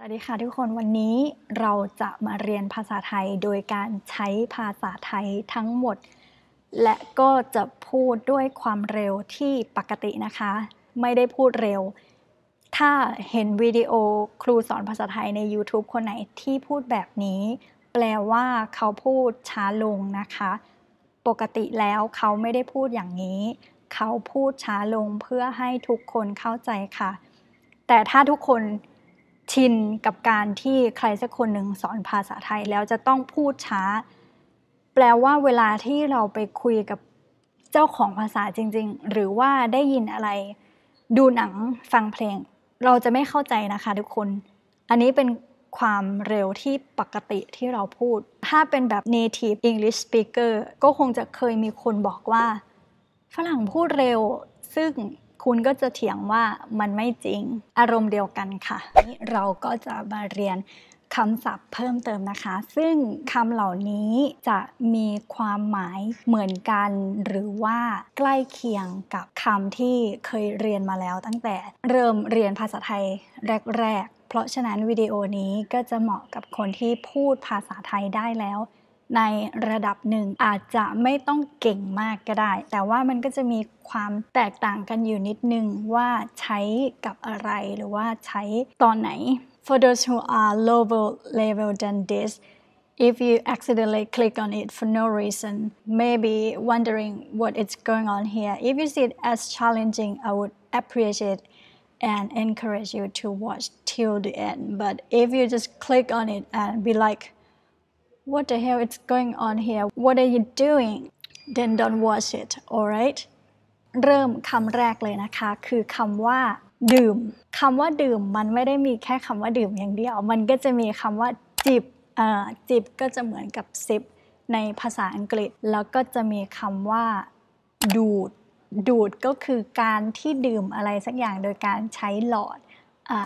สวัสดีค่ะทุกคนวันนี้เราจะมาเรียนภาษาไทยโดยการใช้ภาษาไทยทั้งหมด และก็จะพูดด้วยความเร็วที่ปกตินะคะ ไม่ได้พูดเร็ว ถ้าเห็นวิดีโอครูสอนภาษาไทยใน YouTube คนไหนที่พูดแบบนี้ แปลว่าเขาพูดช้าลงนะคะ ปกติแล้วเขาไม่ได้พูดอย่างนี้ เขาพูดช้าลงเพื่อให้ทุกคนเข้าใจค่ะ แต่ถ้าทุกคน ชินกับการที่ใครสักคนหนึ่งสอนภาษาไทยแล้วจะต้องพูดช้า แปลว่าเวลาที่เราไปคุยกับเจ้าของภาษาจริง ๆ หรือว่าได้ยินอะไร ดูหนังฟังเพลง เราจะไม่เข้าใจนะคะทุกคน อันนี้เป็นความเร็วที่ปกติที่เราพูด ถ้าเป็นแบบ native English speaker ก็คงจะเคยมีคนบอกว่า ฝรั่งพูดเร็ว ซึ่ง คุณก็จะเถียงว่ามันไม่จริง อารมณ์เดียวกันค่ะนี่เราก็จะมาเรียนคำศัพท์เพิ่มเติมนะคะ ซึ่งคำเหล่านี้จะมีความหมายเหมือนกัน หรือว่าใกล้เคียงกับคำที่เคยเรียนมาแล้วตั้งแต่เริ่มเรียนภาษาไทยแรก ๆ เพราะฉะนั้นวิดีโอนี้ก็จะเหมาะกับคนที่พูดภาษาไทยได้แล้ว ในระดับหนึ่งอาจจะไม่ต้องเก่งมากก็ได้ แต่ว่ามันก็จะมีความแตกต่างกันอยู่นิดนึงว่าใช้กับอะไรหรือว่าใช้ตอนไหน For those who are lower level than this if you accidentally click on it for no reason maybe wondering what is going on here if you see it as challenging I would appreciate and encourage you to watch till the end but if you just click on it and be like what the hell is going on here what are you doing then don't watch it alright เริ่มคำแรกเลยนะคะ คือคำว่า ดื่มคำว่าดื่มมันไม่ได้มีแค่คำว่าดื่มอย่างเดียว มันก็จะมีคำว่าจิบจิบก็จะเหมือนกับซิปในภาษาอังกฤษ แล้วก็จะมีคำว่า ดูด ดูดก็คือการที่ดื่มอะไรสักอย่างโดยการใช้หลอด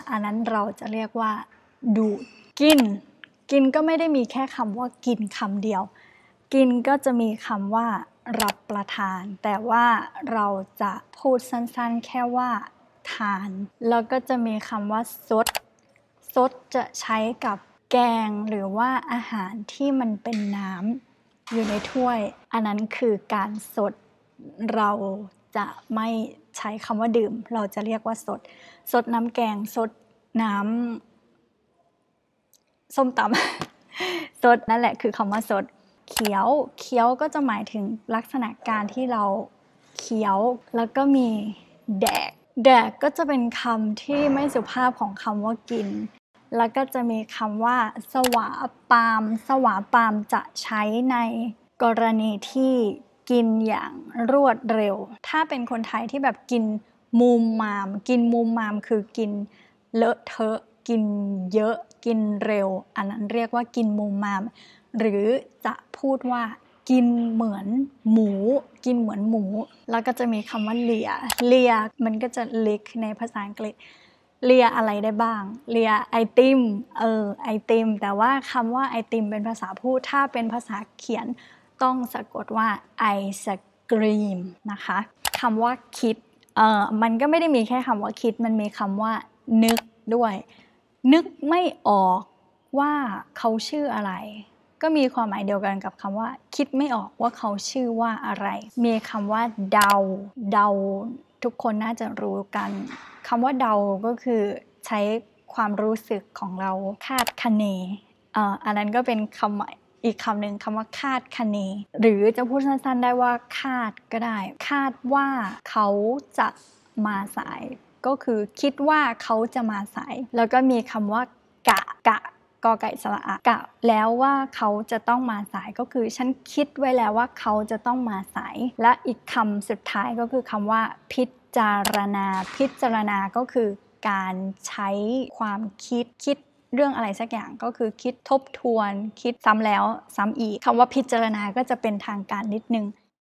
อันนั้นเราจะเรียกว่า ดูดกิน กินก็ไม่ได้มีแค่คำว่ากินคำเดียว กินก็จะมีคำว่า รับประทาน แต่ว่าเราจะพูดสั้นๆ แค่ว่า ทาน แล้วก็จะมีคำว่าซดซดจะใช้กับแกงหรือว่าอาหารที่มันเป็นน้ำอยู่ในถ้วย อันนั้นคือการสดเราจะไม่ใช้คำว่าดื่ม เราจะเรียกว่าสด สดน้ำแกงสดน้ำ ส้มตำ สดนั่นแหละคือคำว่าสด เคี้ยวเคี้ยวก็จะหมายถึงลักษณะการที่เราเคี้ยวแล้วก็มีแดก แดกก็จะเป็นคำที่ไม่สุภาพของคำว่ากิน แล้วก็จะมีคำว่า สวาปาม สวาปามจะใช้ในกรณีที่กินอย่างรวดเร็ว ถ้าเป็นคนไทยที่แบบกินมุมมาม กินมุมมามคือกินเลอะเทอะ กินเยอะ กินเร็ว อันนั้นเรียกว่ากินมุมมาม หรือจะพูดว่ากินเหมือนหมู กินเหมือนหมู แล้วก็จะมีคำว่าเลียเลียมันก็จะเล็กในภาษาอังกฤษเลียอะไรได้บ้าง เลียไอติม เออ ไอติม แต่ว่าคำว่าไอติมเป็นภาษาพูด ถ้าเป็นภาษาเขียนต้องสะกดว่าไอศกรีมนะคะคำว่าคิด เออมันก็ไม่ได้มีแค่คำว่าคิด มันมีคำว่านึกด้วย นึกไม่ออกว่าเขาชื่ออะไร ก็มีความหมายเดียวกันกับคำว่า คิดไม่ออกว่าเขาชื่อว่าอะไร มีคำว่าเดา เดา ทุกคนน่าจะรู้กันคำว่าเดาก็คือใช้ความรู้สึกของเราคาดคะเนอันนั้นก็เป็นคำอีกคำหนึ่งคำว่าคาดคะเน หรือจะพูดสั้นๆได้ว่าคาดก็ได้ คาดว่าเขาจะมาสาย ก็คือคิดว่าเขาจะมาสาย แล้วก็มีคำว่ากะกะกอไก่สระอะกะแล้วว่าเขาจะต้องมาสายก็คือฉันคิดไว้แล้วว่าเขาจะต้องมาสาย และอีกคำสุดท้ายก็คือคำว่า พิจารณา พิจารณาก็คือการใช้ความคิดคิดเรื่องอะไรสักอย่างก็คือคิดทบทวน คิดซ้ำแล้วซ้ำอีกคำว่าพิจารณาก็จะเป็นทางการนิดนึง